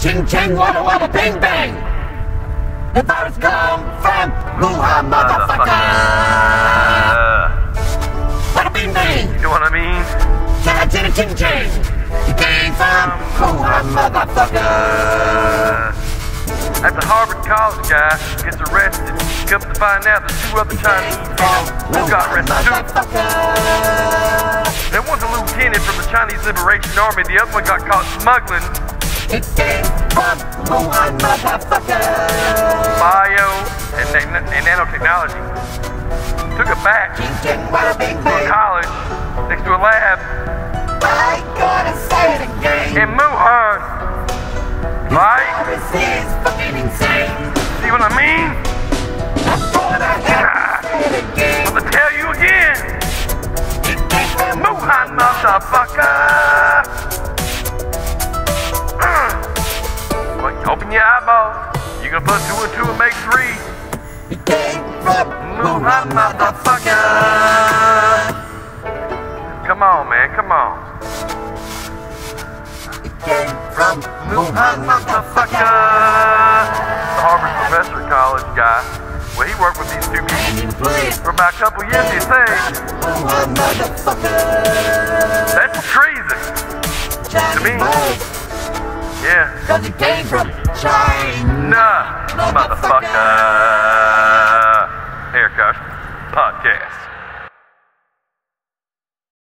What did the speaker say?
Ching ching, wada wada, bang bang. The virus come from Wuhan, motherfucker. Wada bing bang. you know what I mean? Ching ching ching ching. It came from Wuhan, motherfucker. After Harvard College guy gets arrested, comes to find out there's two other Chinese who got arrested too. There one's a lieutenant from the Chinese Liberation Army, the other one got caught smuggling Bio and, and nanotechnology. Took it back to college next to a lab I gotta say it again. in Wuhan. Right? Is fucking insane. See what I mean? I'm gonna have to say it again. I'm gonna tell you again. From Wuhan, motherfucker. You gonna put two and two and make three. It came from Wuhan, motherfucker. Come on, man. Come on. It came from Wuhan, Motherfucker. The Harvard professor college guy. Well, he worked with these two people And you play for about a couple years, you think. Wuhan, motherfucker. That's treason. Chinese me. Yeah. Cause it came from China. Motherfucker. Haircut podcast.